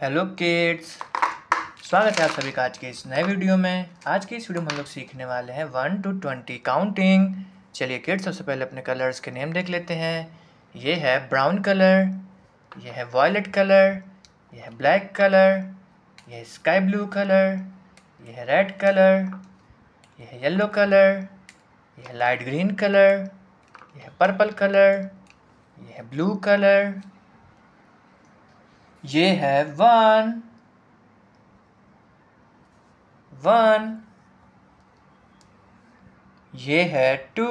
Hello kids स्वागत है आप सभी का आज के इस नए वीडियो में। आज की इस वीडियो में हम लोग सीखने वाले हैं वन टू ट्वेंटी काउंटिंग चलिए किड्स सबसे पहले अपने कलर्स के नेम देख लेते हैं। ये है ब्राउन कलर ये है वॉयलेट कलर ये है ब्लैक कलर ये है स्काई ब्लू कलर ये है रेड कलर ये है येलो कलर ये है लाइट ग्रीन कलर ये है पर्पल कलर ये है ब्लू कलर ये है वन। वन। ये है टू।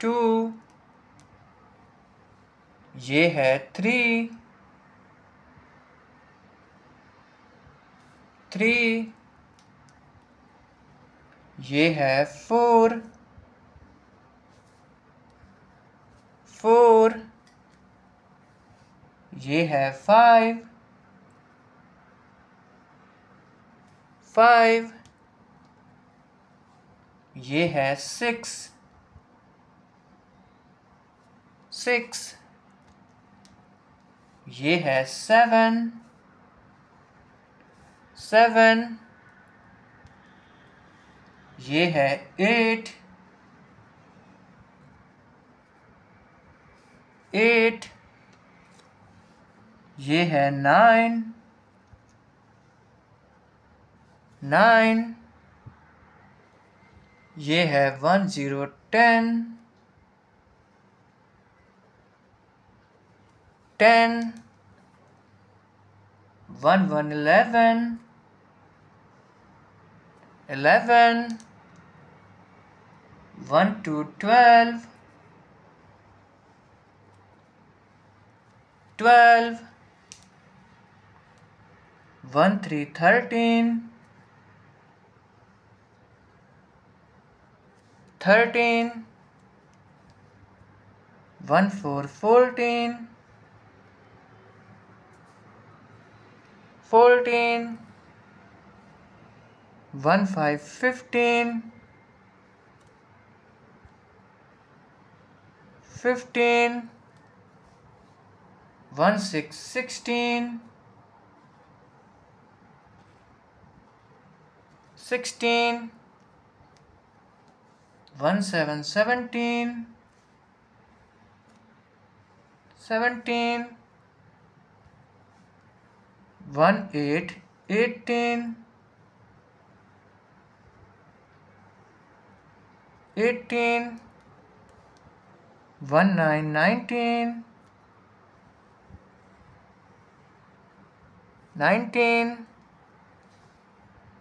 टू। ये है थ्री। थ्री। ये है फोर फोर ये है फाइव फाइव ये है सिक्स सिक्स ये है सेवन सेवन ये है एट एट ये है नाइन। नाइन। ये है one zero ten. Ten. One one eleven. Eleven. One two twelve. 1 3 13 13 1 4 14 14 1 5 15 15 1 6 16 16 1 7 17 17 1 8 18 18 1 9 19 19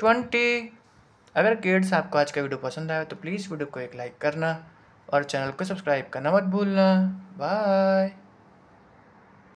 twenty. अगर किड्स आपको आज का वीडियो पसंद आया तो प्लीज़ वीडियो को एक लाइक करना और चैनल को सब्सक्राइब करना मत भूलना। बाय